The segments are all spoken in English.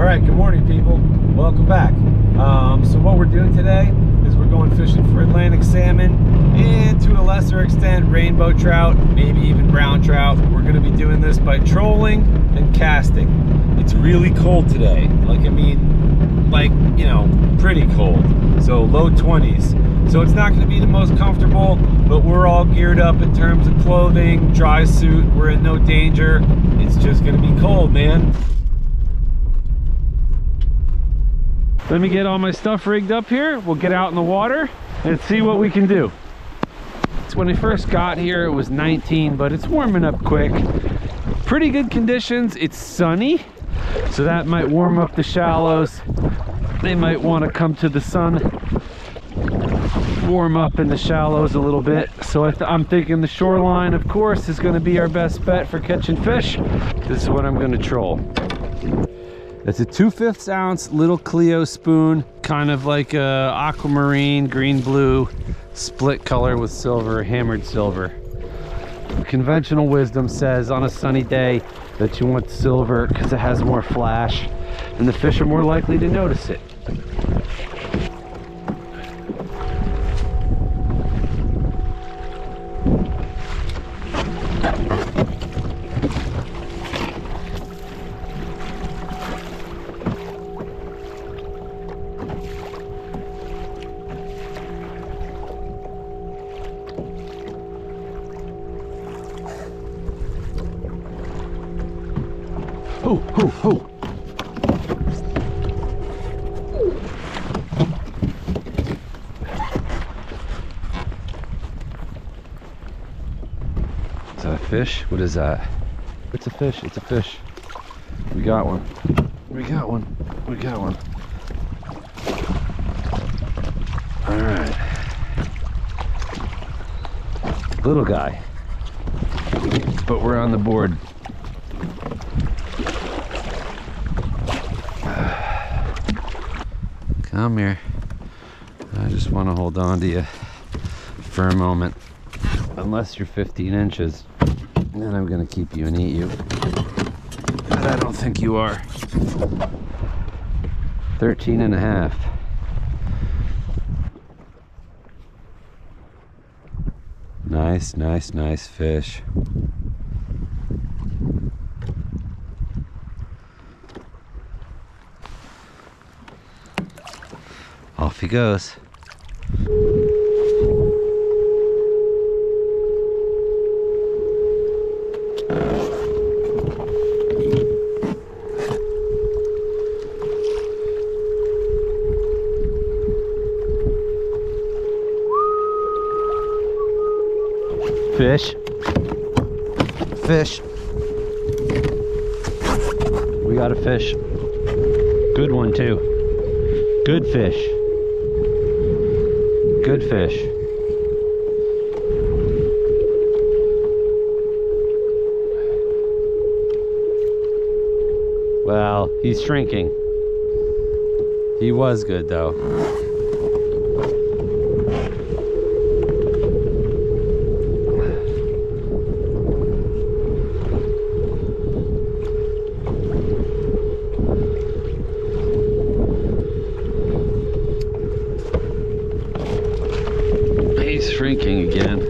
All right, good morning, people. Welcome back. Um, so what we're doing today is we're going fishing for Atlantic salmon and to a lesser extent rainbow trout, maybe even brown trout. We're going to be doing this by trolling and casting. It's really cold today. Like I mean, like you know, pretty cold. So low 20s. So it's not going to be the most comfortable, but we're all geared up in terms of clothing, dry suit. We're in no danger. It's just going to be cold, man. Let me get all my stuff rigged up here. We'll get out in the water and see what we can do. So when I first got here, it was 19, but it's warming up quick. Pretty good conditions. It's sunny, so that might warm up the shallows. They might want to come to the sun, warm up in the shallows a little bit. So I am thinking the shoreline, of course, is going to be our best bet for catching fish. This is what I'm going to troll. It's a 2 fifths ounce little Cleo spoon, kind of like a aquamarine, green blue, split color with silver, hammered silver. Conventional wisdom says on a sunny day that you want silver because it has more flash and the fish are more likely to notice it. Ho, ho, ho. Is that a fish? What is that? It's a fish. It's a fish. We got one. We got one. We got one. All right. Little guy. But we're on the board. Come here. I just want to hold on to you for a moment. Unless you're 15 inches, then I'm going to keep you and eat you. But I don't think you are. 13 and a half. Nice, nice, nice fish. Goes. Fish. Fish. We got a fish. Good one too. Good fish. Good fish. Well, he's shrinking. He was good though. He's shrinking again.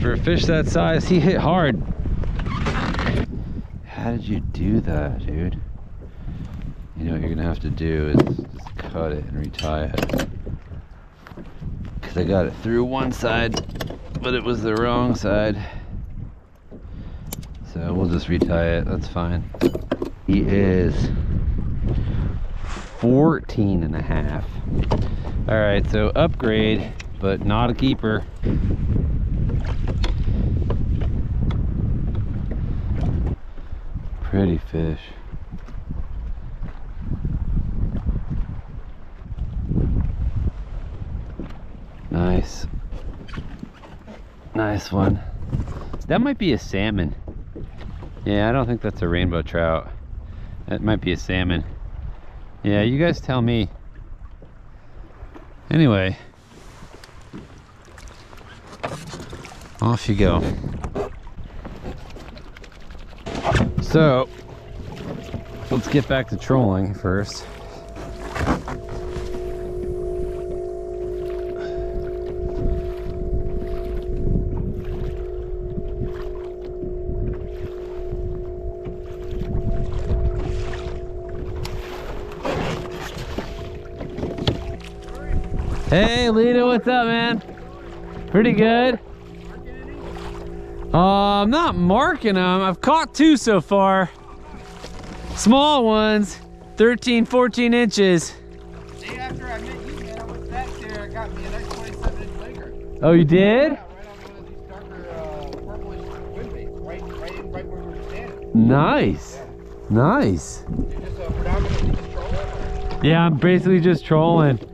For a fish that size, he hit hard. How did you do that, dude? You know what you're gonna have to do is just cut it and retie it. Cause I got it through one side, but it was the wrong side. We'll just retie it, that's fine. He is 14 and a half. All right, so upgrade, but not a keeper. Pretty fish. Nice. Nice one. That might be a salmon. Yeah, I don't think that's a rainbow trout. That might be a salmon. Yeah, you guys tell me. Anyway. Off you go. So, let's get back to trolling first. Hey, Lita, what's up, man? Pretty good. Uh, I'm not marking them. I've caught two so far. Small ones, 13, 14 inches. Day after I met you, man, I went back there. I got me a nice 27 inch laker. Oh, you did? Yeah, right on one of these darker uh, purplish wind baits, right, right, right where we were standing. Nice. Nice. You're just uh, predominantly just trolling. Yeah, I'm basically just trolling.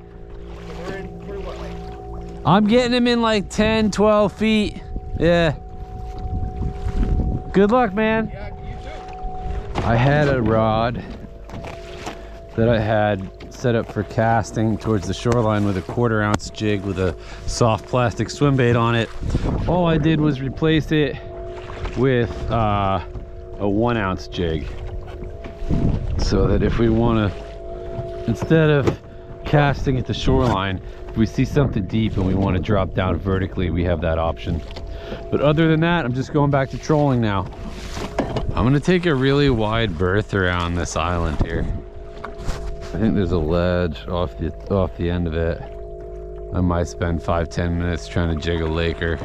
I'm getting them in like 10, 12 feet. Yeah. Good luck, man. yeah, you too. I had a rod that I had set up for casting towards the shoreline with a quarter ounce jig with a soft plastic swim bait on it. All I did was replace it with uh, a one ounce jig. So that if we want to, instead of casting at the shoreline, if we see something deep and we want to drop down vertically, we have that option. But other than that, I'm just going back to trolling now. I'm gonna take a really wide berth around this island here. I think there's a ledge off the off the end of it. I might spend five ten minutes trying to jig a laker.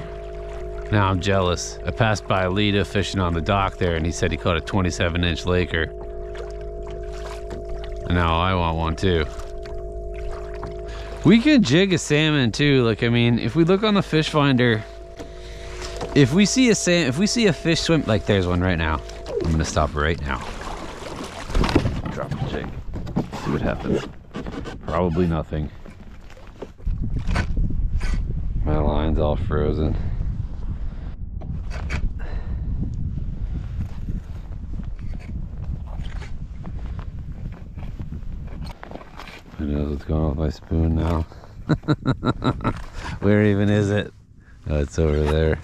Now I'm jealous. I passed by Lita fishing on the dock there, and he said he caught a 27 inch laker. And now I want one too. We could jig a salmon too. Like I mean, if we look on the fish finder, if we see a if we see a fish swim, like there's one right now. I'm gonna stop right now. Drop the jig. See what happens. Probably nothing. My line's all frozen. Knows what's going on with my spoon now? Where even is it? Oh, it's over there.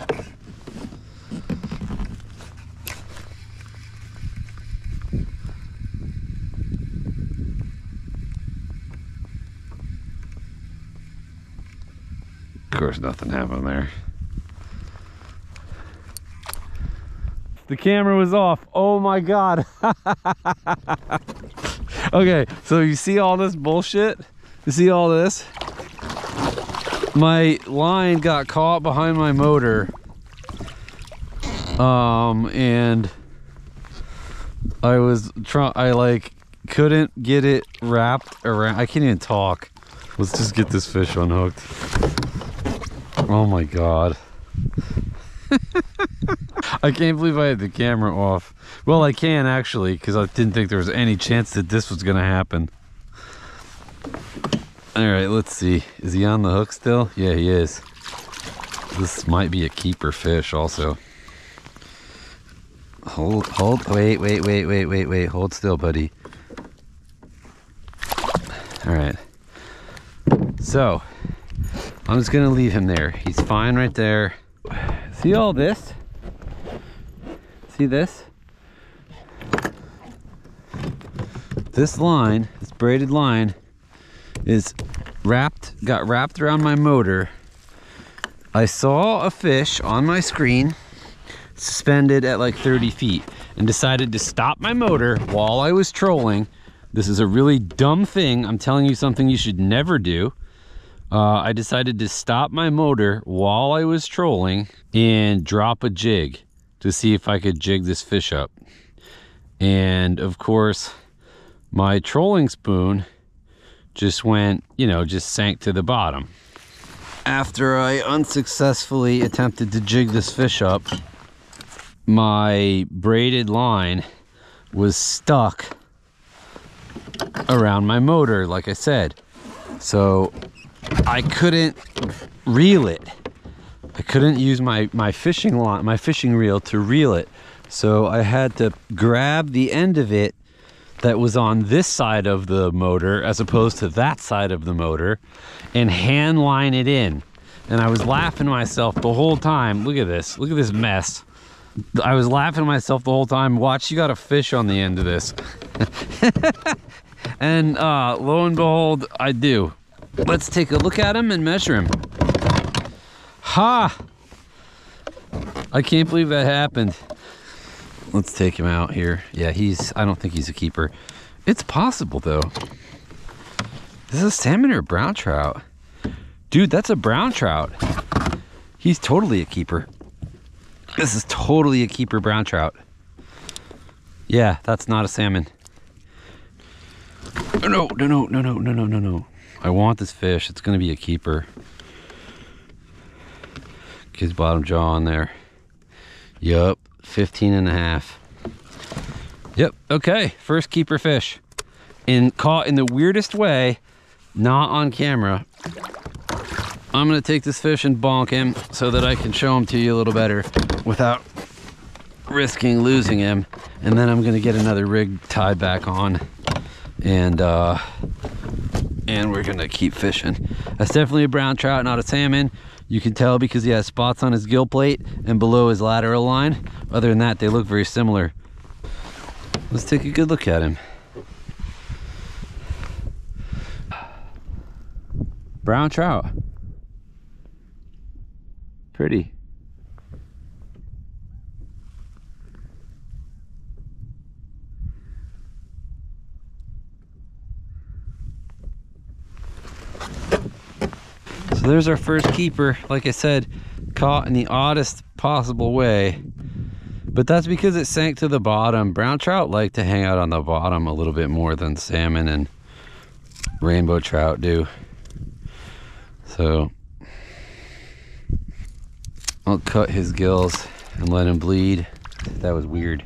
Of course, nothing happened there. The camera was off. Oh my god. okay, so you see all this bullshit? You see all this? My line got caught behind my motor. Um, and I was trying, I like couldn't get it wrapped around. I can't even talk. Let's just get this fish unhooked. Oh my god. I can't believe I had the camera off. Well, I can actually, because I didn't think there was any chance that this was going to happen. All right, let's see. Is he on the hook still? Yeah, he is. This might be a keeper fish also. Hold, hold, wait, wait, wait, wait, wait, wait. Hold still, buddy. All right. So, I'm just gonna leave him there. He's fine right there. See all this? See this? This line, this braided line, is wrapped, got wrapped around my motor. I saw a fish on my screen suspended at like 30 feet and decided to stop my motor while I was trolling. This is a really dumb thing. I'm telling you something you should never do. Uh, I decided to stop my motor while I was trolling and drop a jig to see if I could jig this fish up. And of course, my trolling spoon just went, you know, just sank to the bottom. After I unsuccessfully attempted to jig this fish up, my braided line was stuck around my motor, like I said. So I couldn't reel it. I couldn't use my, my fishing line, my fishing reel to reel it. So I had to grab the end of it that was on this side of the motor as opposed to that side of the motor and hand line it in. and I was laughing myself the whole time. Look at this. Look at this mess. I was laughing myself the whole time. Watch, you got a fish on the end of this. and uh, lo and behold, I do. Let's take a look at him and measure him. Ha! I can't believe that happened. Let's take him out here. Yeah, he's, I don't think he's a keeper. It's possible though. This is a salmon or a brown trout. Dude, that's a brown trout. He's totally a keeper. This is totally a keeper brown trout. Yeah, that's not a salmon. No, no, no, no, no, no, no, no, no. I want this fish. It's gonna be a keeper. His bottom jaw on there. Yup, 15 and a half. Yep, okay, first keeper fish. And caught in the weirdest way, not on camera. I'm gonna take this fish and bonk him so that I can show him to you a little better without risking losing him. And then I'm gonna get another rig tied back on and uh, and we're gonna keep fishing. That's definitely a brown trout, not a salmon. You can tell because he has spots on his gill plate and below his lateral line. Other than that, they look very similar. Let's take a good look at him. Brown trout. Pretty. So there's our first keeper. Like I said, caught in the oddest possible way. But that's because it sank to the bottom. Brown trout like to hang out on the bottom a little bit more than salmon and rainbow trout do. So I'll cut his gills and let him bleed. That was weird.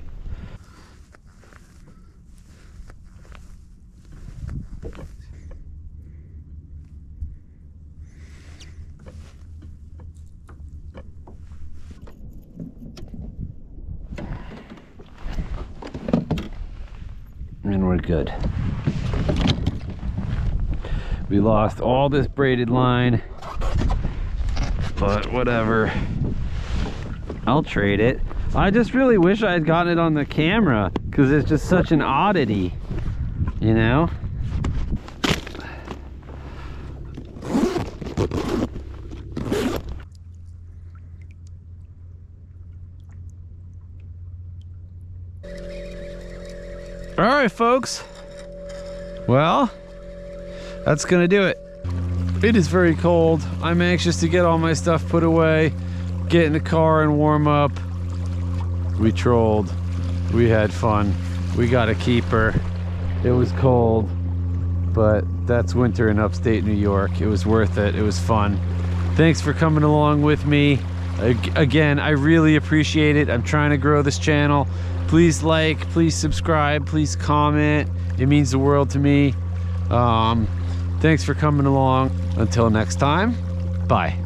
We're good. We lost all this braided line, but whatever. I'll trade it. I just really wish I had gotten it on the camera because it's just such an oddity, you know? All right, folks. Well, that's gonna do it. It is very cold. I'm anxious to get all my stuff put away, get in the car and warm up. We trolled. We had fun. We got a keeper. It was cold, but that's winter in upstate New York. It was worth it. It was fun. Thanks for coming along with me. Again, I really appreciate it. I'm trying to grow this channel. Please like, please subscribe, please comment. It means the world to me. Um, thanks for coming along. Until next time, bye.